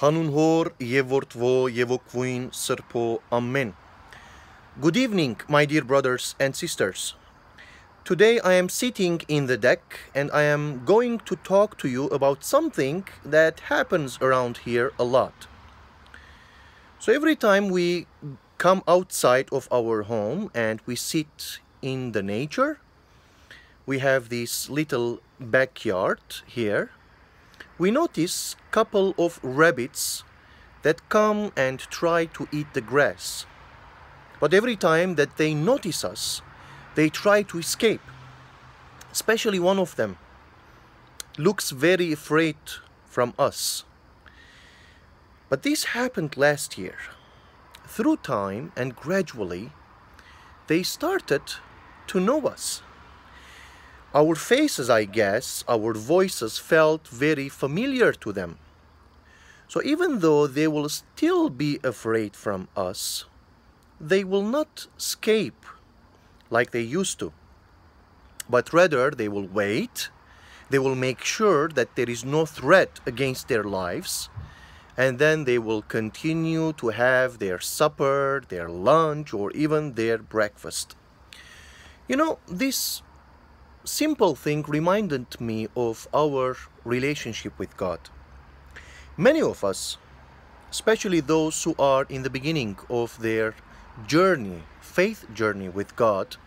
Հանուն հոր եւ որդվո եւ օգվույն սրբո ամեն Good evening my dear brothers and sisters Today I am sitting in the deck and I am going to talk to you about something that happens around here a lot. So every time we come outside of our home and we sit in the nature, we have this little backyard here. We notice couple of rabbits that come and try to eat the grass. But every time that they notice us, they try to escape. Especially one of them looks very afraid from us. But this happened last year. Through time and gradually, they started to know us. Our faces, I guess, our voices felt very familiar to them. So even though they will still be afraid from us, they will not escape like they used to. But rather, they will wait, they will make sure that there is no threat against their lives, and then they will continue to have their supper, their lunch, or even their breakfast. You know, this simple thing reminded me of our relationship with God. Many of us, especially those who are in the beginning of their journey, faith journey with God,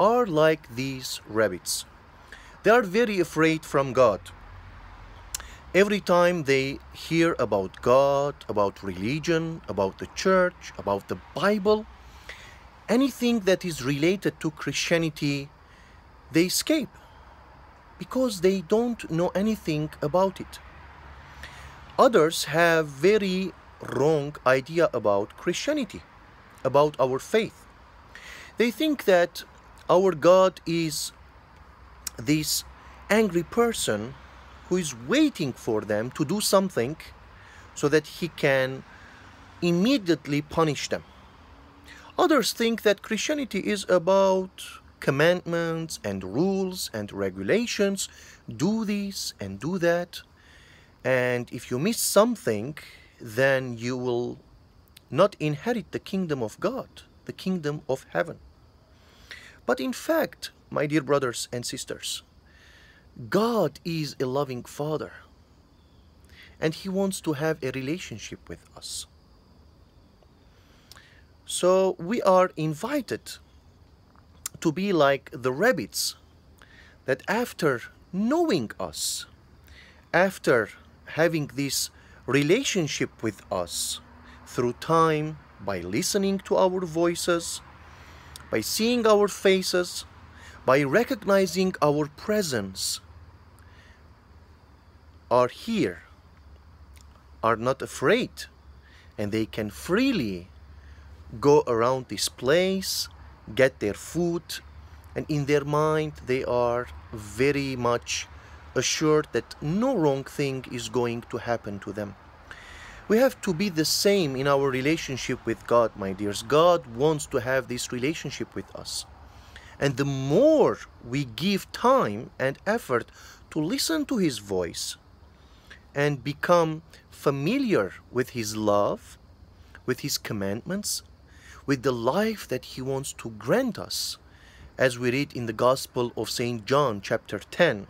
are like these rabbits. They are very afraid from God. Every time they hear about God, about religion, about the church, about the Bible, anything that is related to Christianity, they escape because they don't know anything about it. Others have very wrong idea about Christianity about our faith. They think that our God is this angry person who is waiting for them to do something so that he can immediately punish them. Others think that Christianity is about commandments and rules and regulations. Do this and do that. And if you miss something, then you will not inherit the kingdom of God, the kingdom of heaven. But in fact, my dear brothers and sisters, God is a loving Father and He wants to have a relationship with us. So we are invited to be like the rabbits that after knowing us, after having this relationship with us, through time by listening to our voices, by seeing our faces, by recognizing our presence, are here, are not afraid, and they can freely go around this place, get their food, and in their mind they are very much assured that no wrong thing is going to happen to them. We have to be the same in our relationship with God, my dears. God wants to have this relationship with us. And the more we give time and effort to listen to His voice and become familiar with His love, with His commandments, with the life that He wants to grant us, as we read in the Gospel of St. John, chapter 10,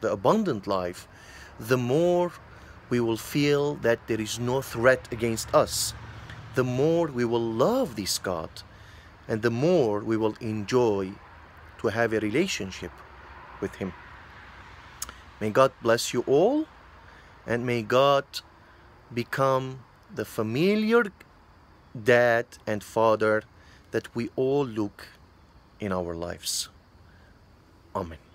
the abundant life, the more we will feel that there is no threat against us, the more we will love this God and the more we will enjoy to have a relationship with Him. May God bless you all and may God become the familiar dad and father that we all look in our lives. Amen.